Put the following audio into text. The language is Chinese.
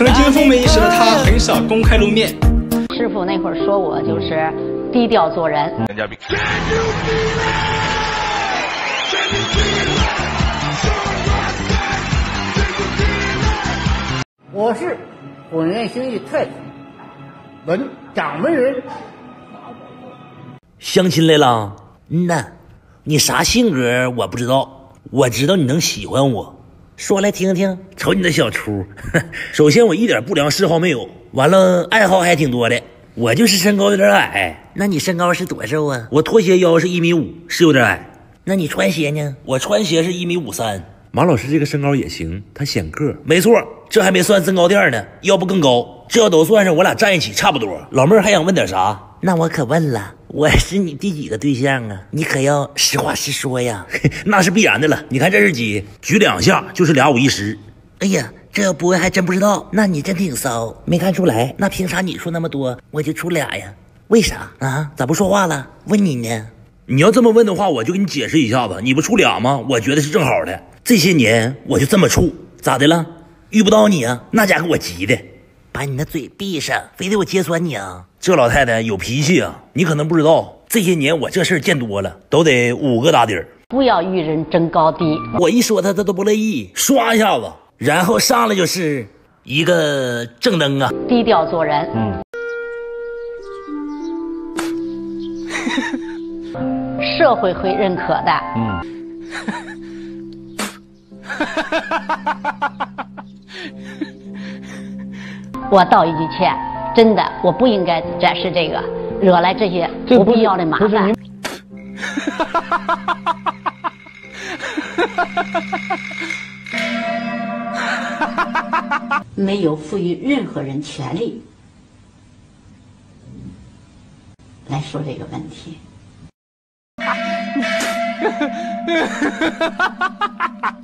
曾经风靡一时的他，很少公开露面。师傅那会儿说我就是低调做人。人家比。我是混元兴义太子，文掌门人。相亲来了？嗯呐，你啥性格我不知道，我知道你能喜欢我。说来听听，瞅你那小出。首先我一点不良嗜好没有，完了爱好还挺多的。我就是身高有点矮。那你身高是多少啊？我拖鞋腰是一米五，是有点矮。那你穿鞋呢？我穿鞋是一米五三。马老师这个身高也行，他显个。没错，这还没算增高垫呢，要不更高。这要都算上，我俩站一起差不多。老妹儿还想问点啥？那我可问了，我是你第几个对象啊？你可要实话实说呀。那是必然的了。你看这是几？举两下就是俩五一十。哎呀，这要不问还真不知道。那你真挺骚，没看出来。那凭啥你说那么多，我就出俩呀？为啥啊？咋不说话了？问你呢。你要这么问的话，我就给你解释一下子。你不处俩吗？我觉得是正好的。这些年我就这么处，咋的了？遇不到你啊？那家伙我急的，把你的嘴闭上，非得我揭穿你啊？这老太太有脾气啊！你可能不知道，这些年我这事儿见多了，都得五个打底儿。不要与人争高低。我一说她，她都不乐意，刷一下子，然后上来就是一个正灯啊！低调做人。嗯。社会会认可的。嗯。我道一句歉，真的，我不应该展示这个，惹来这些不必要的麻烦。没有赋予任何人权利来说这个问题。